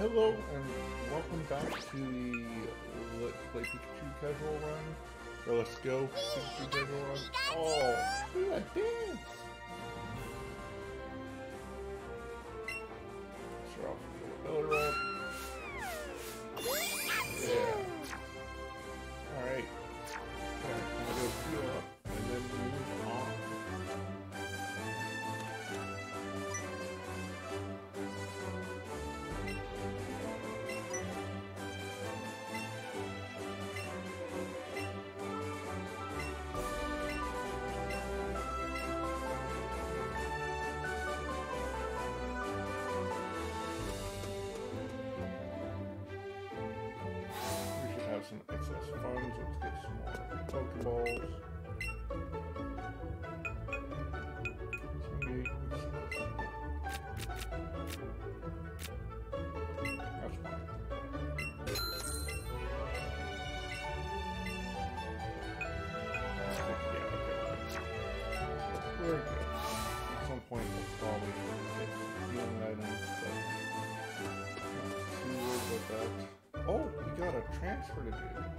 Hello and welcome back to the Let's Play Pikachu Casual Run. Or Let's Go Pikachu Casual Run. Oh, look at that dance! opportunity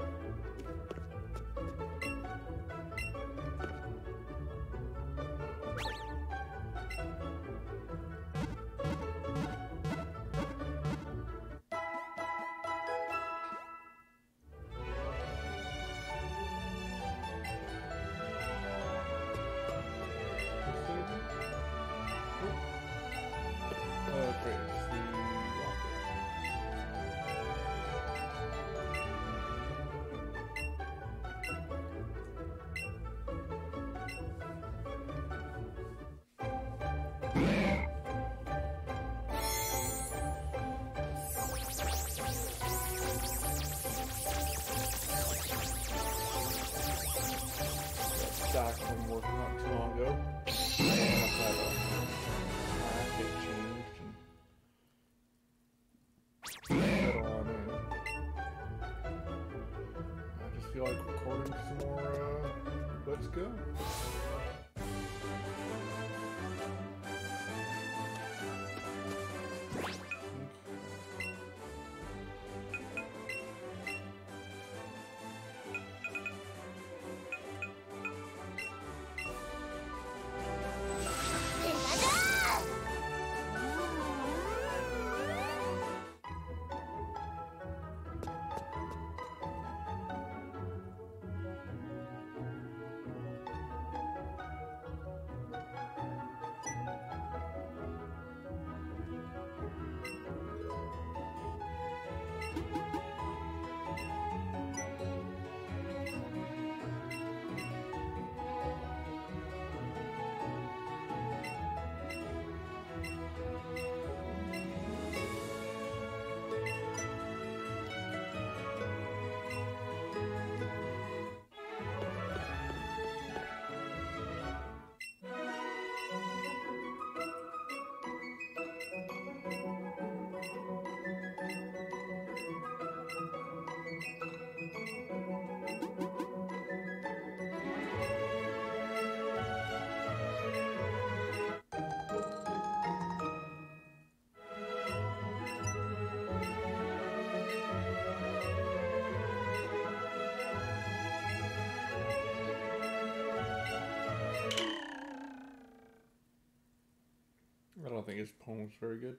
don't think his poem's very good.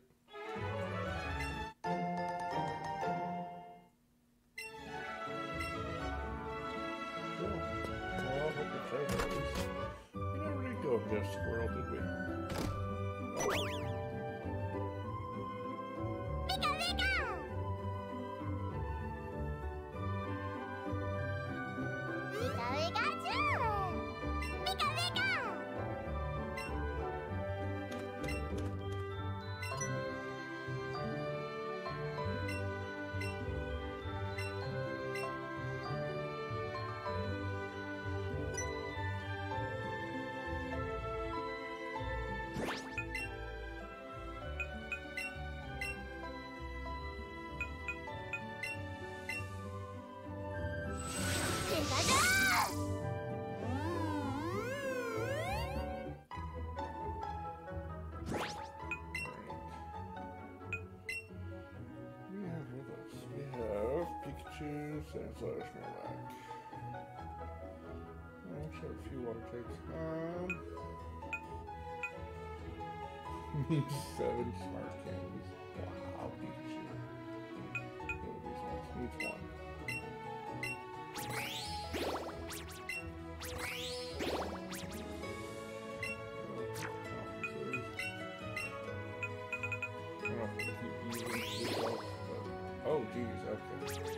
Fluttershy back. sure a few updates. Um, seven smart candies. Wow, each one. Oh, geez, okay.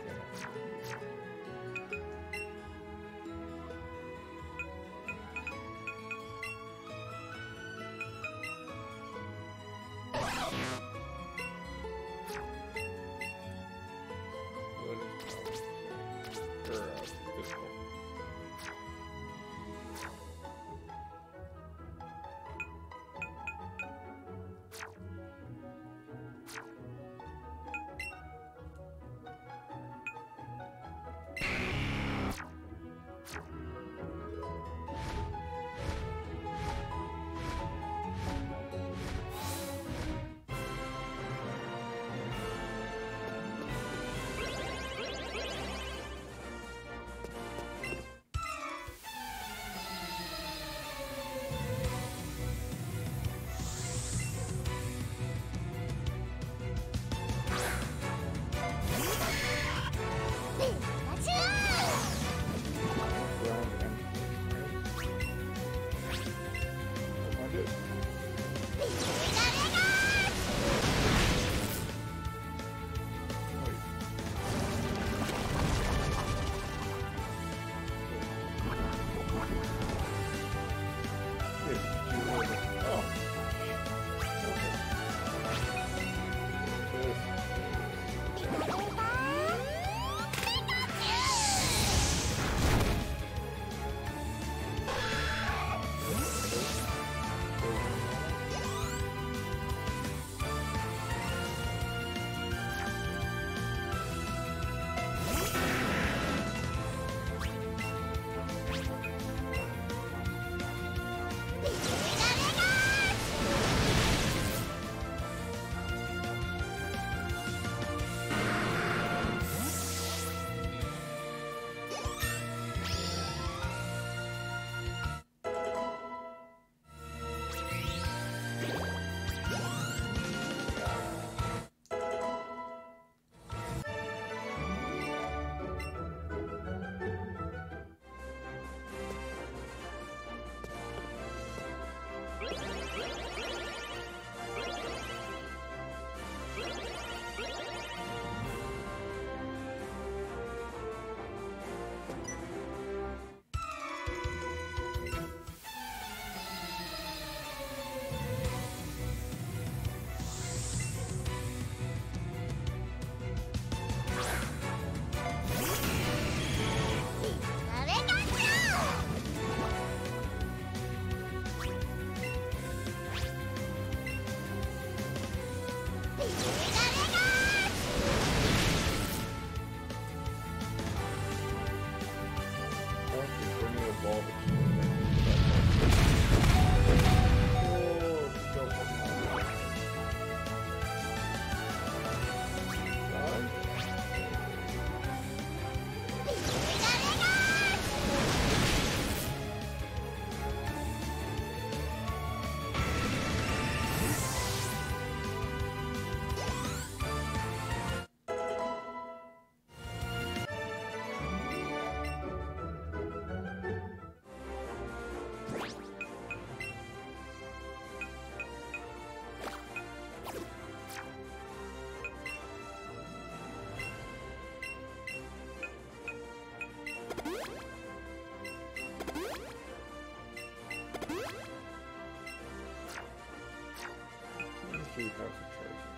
King House of Trojan.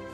you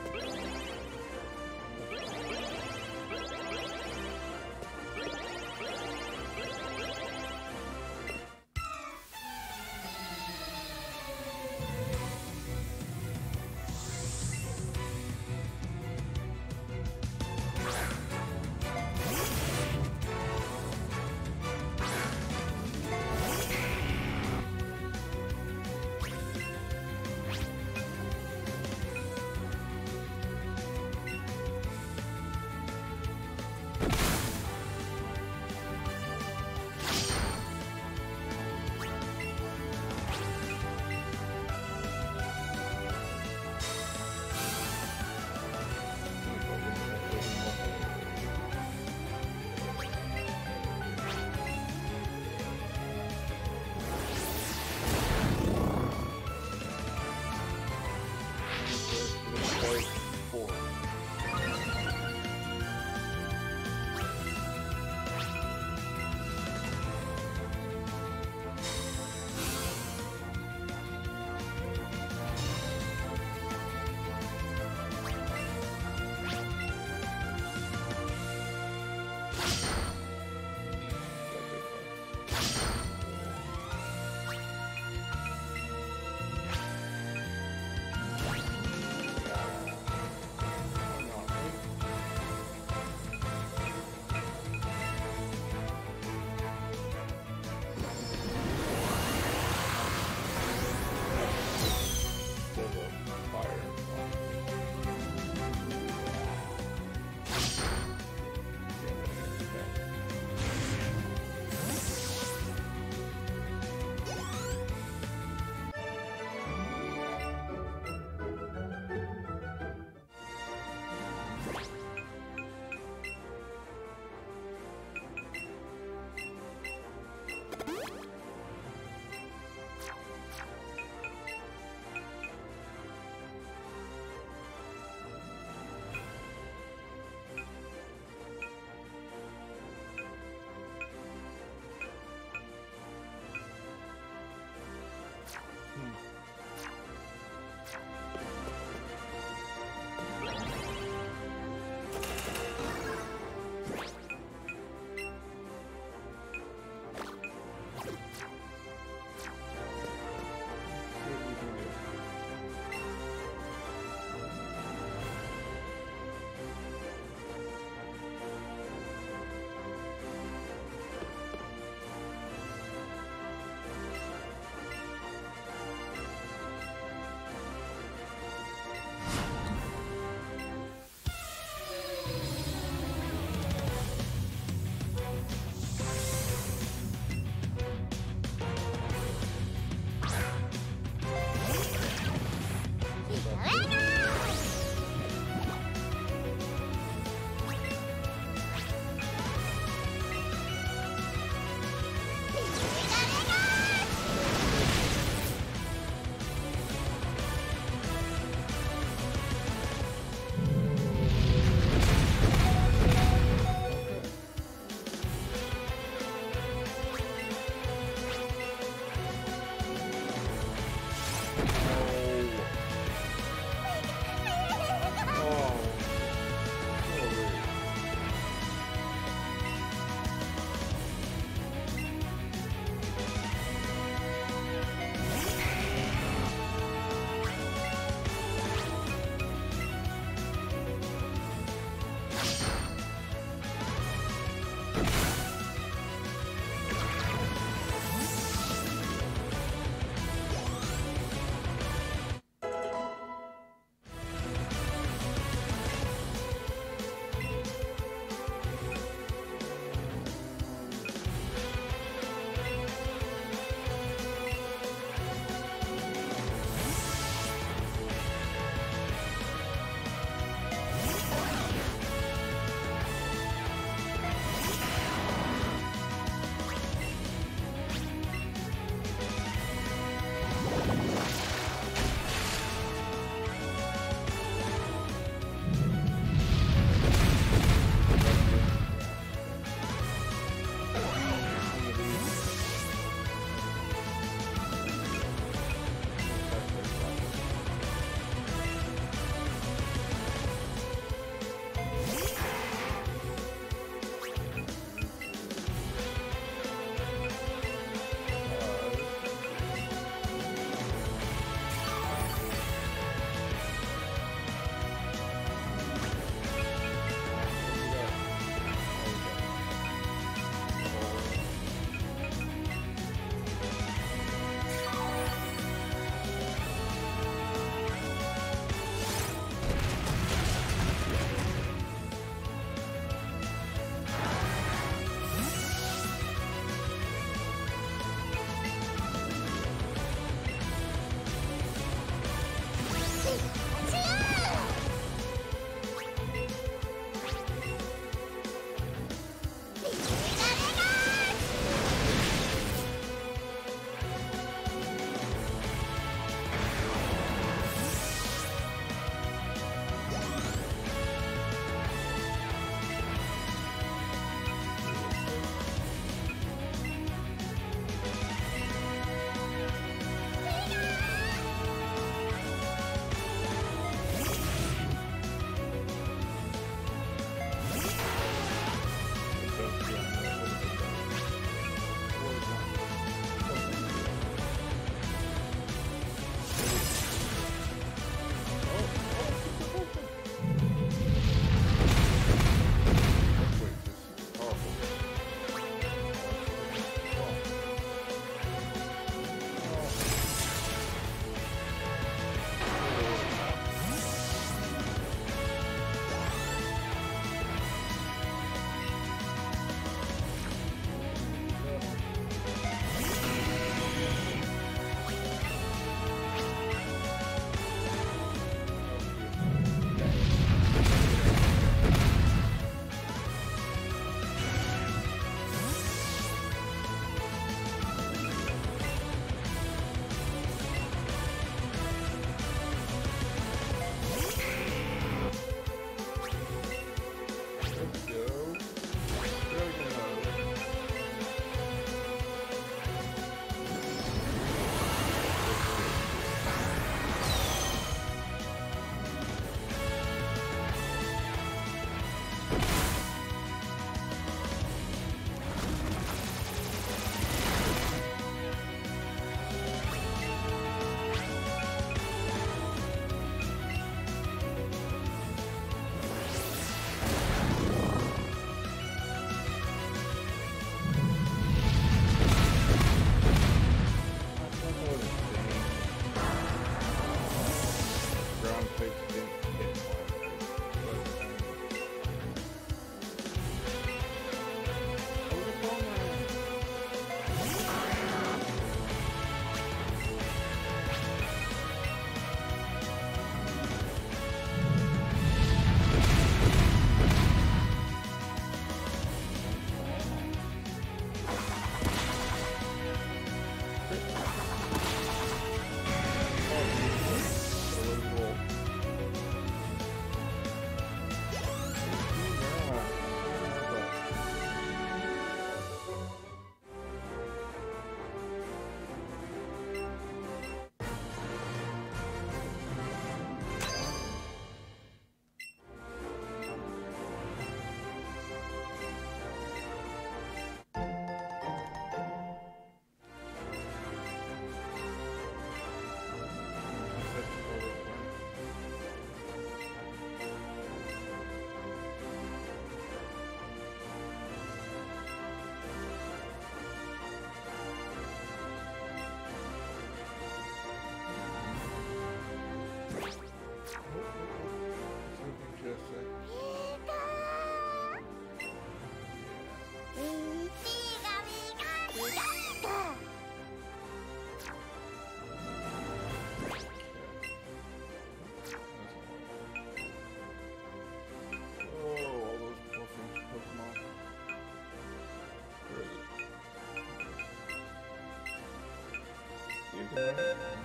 Thank you.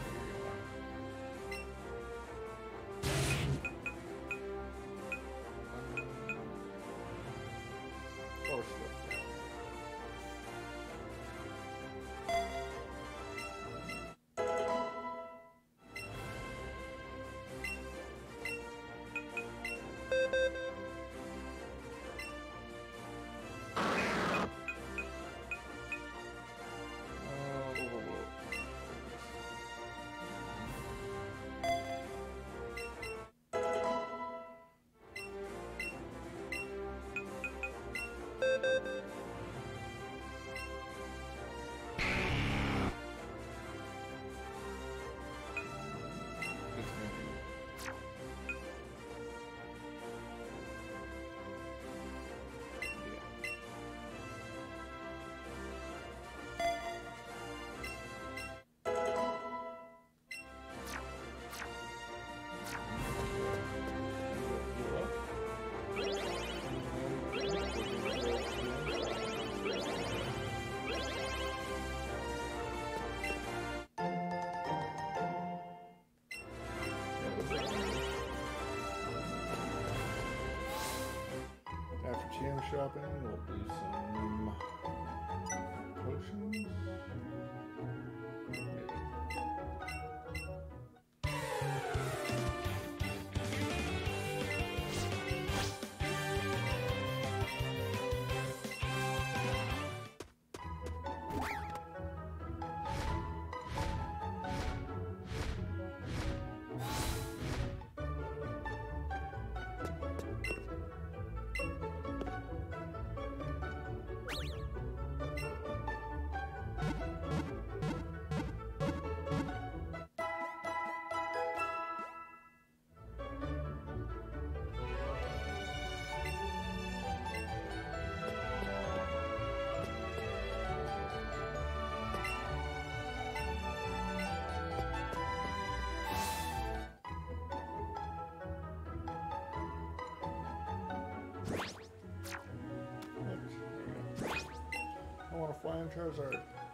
shopping want to fly in Charizard.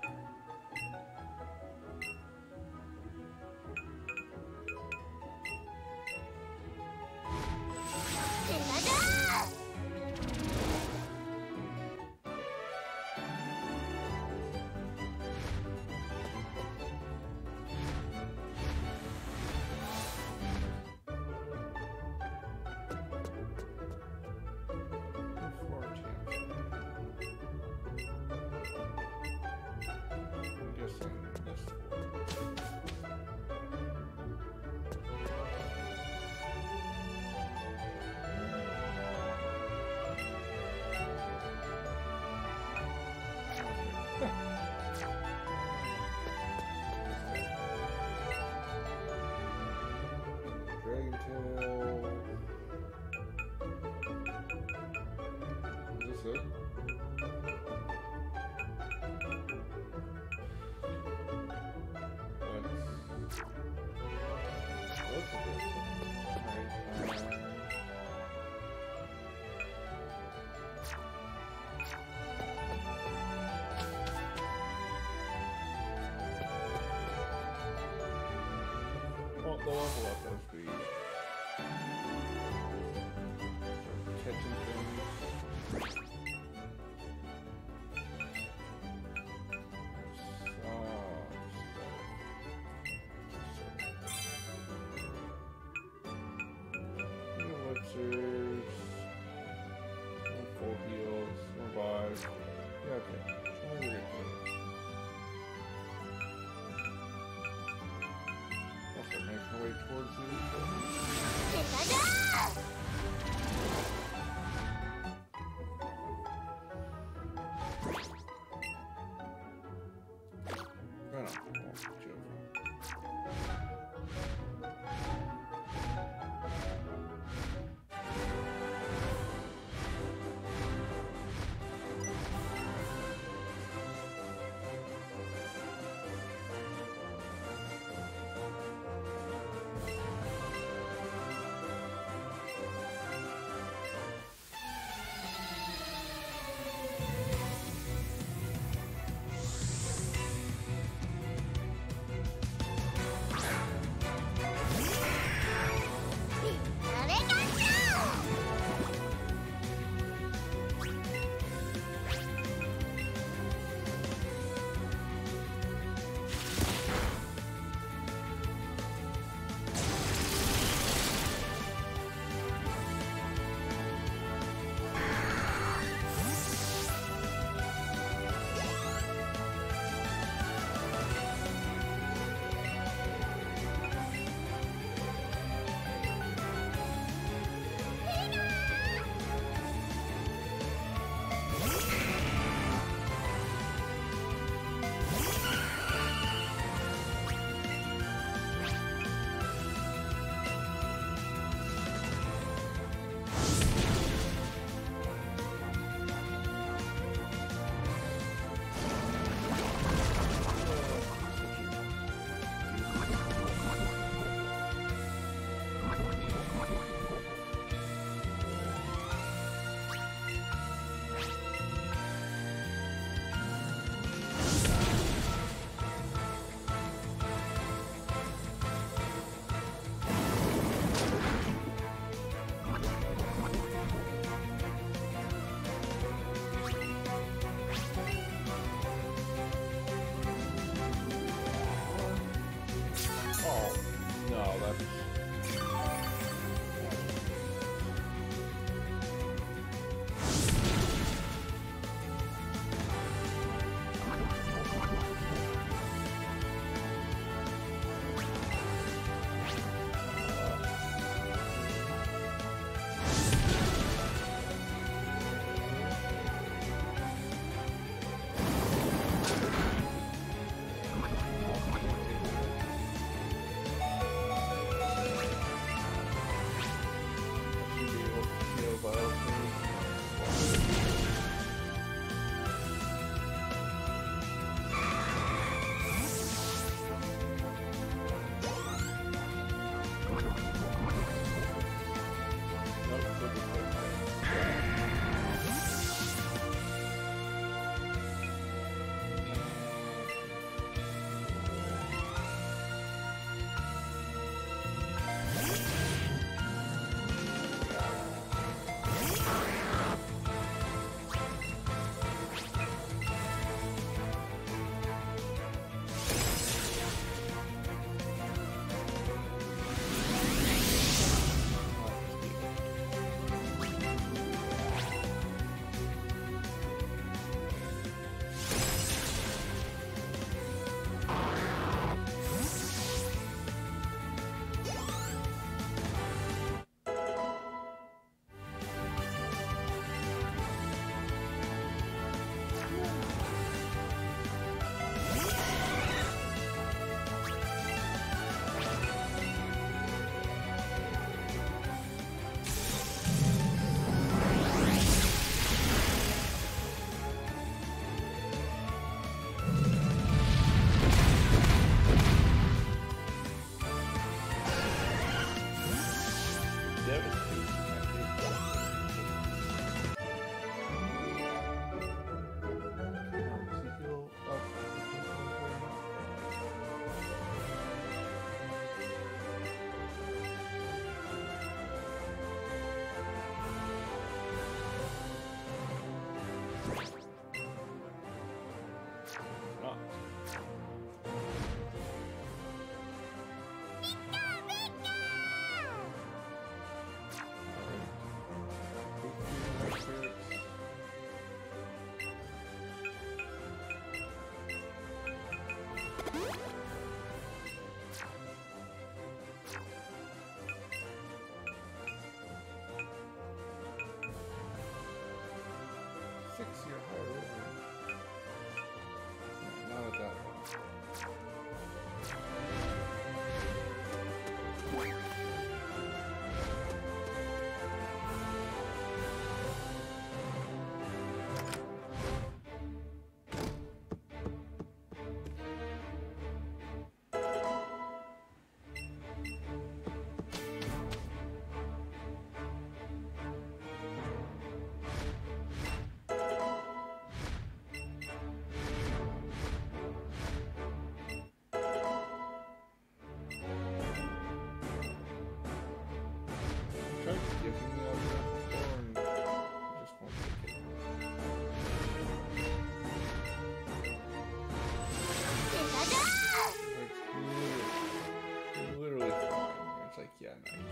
生活。Thank you. Yeah. yeah, nice.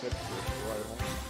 Hit this rifle.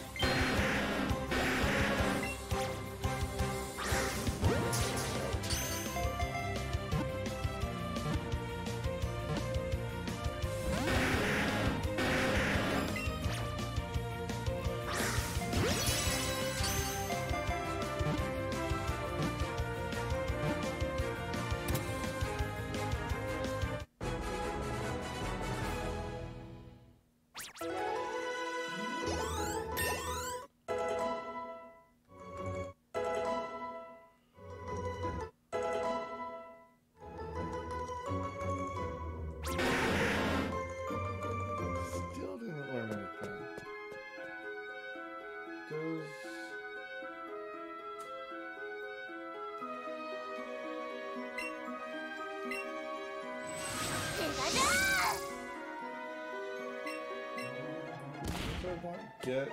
Get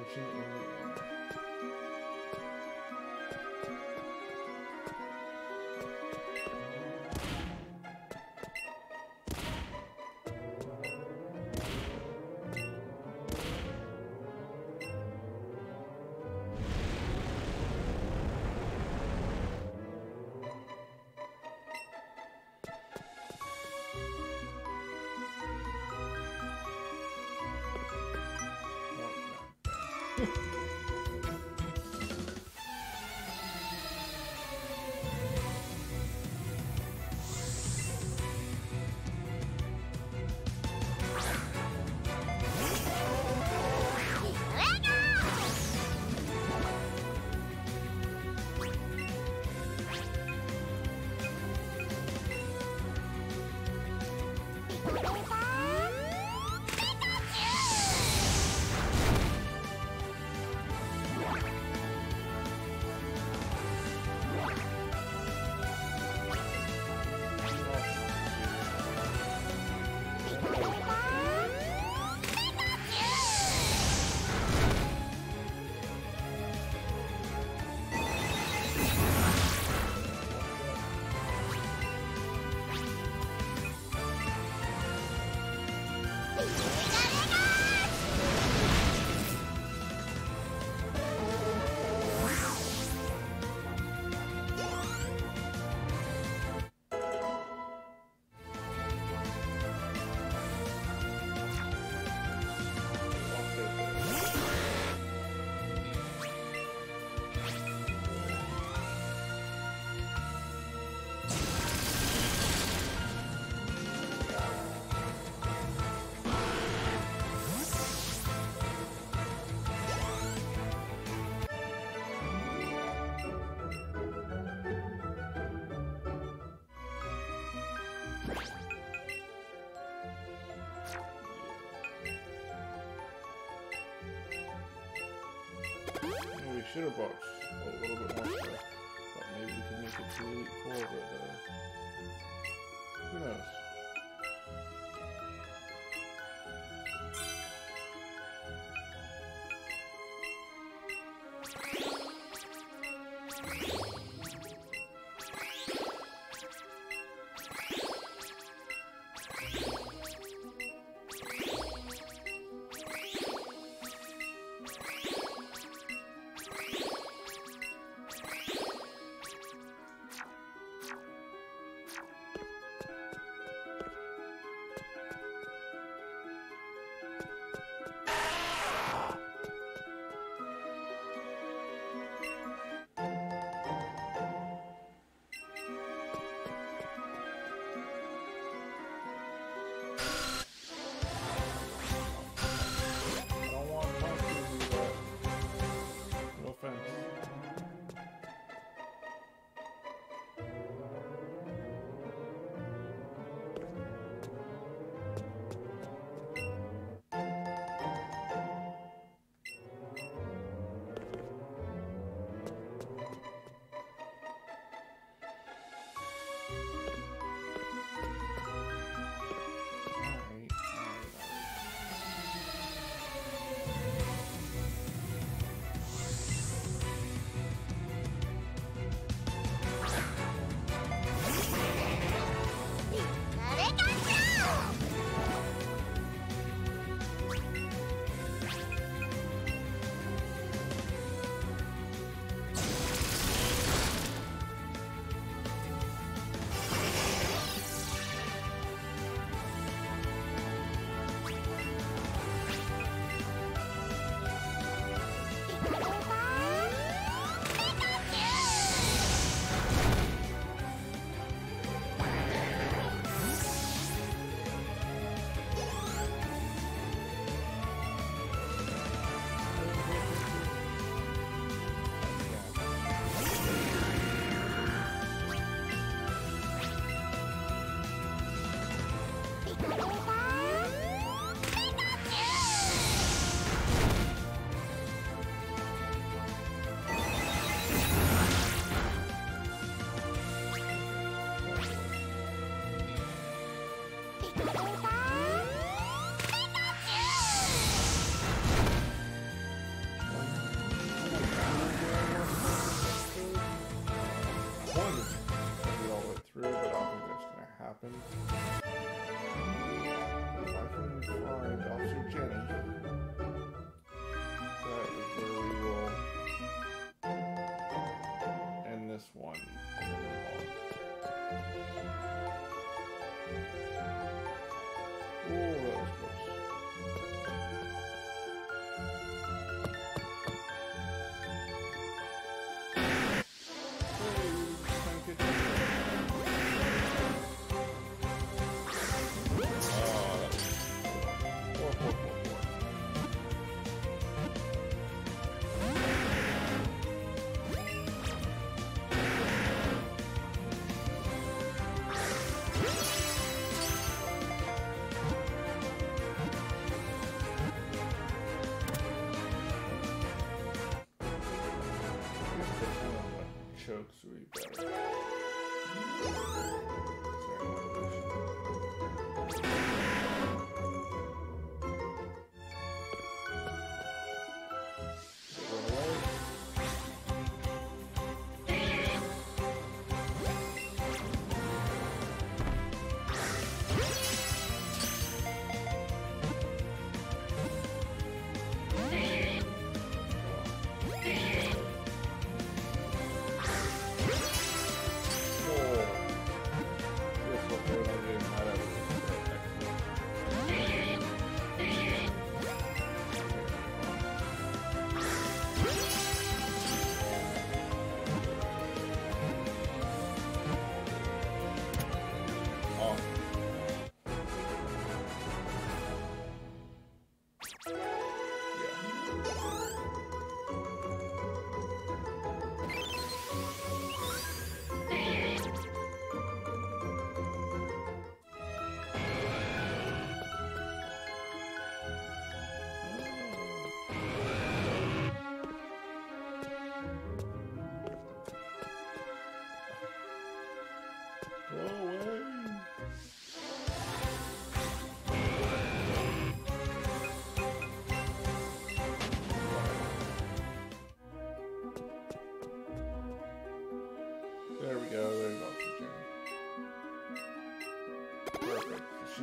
potion in Should have bought a little bit more stuff. But maybe we can make it to Elite Four, but uh, who knows? Bye.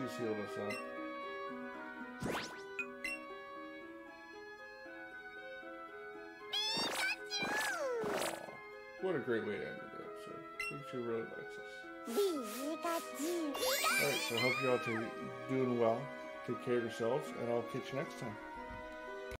She's healed us up. What a great way to end the episode. Pikachu really likes us. Alright, so I hope you all are doing well. Take care of yourselves, and I'll catch you next time.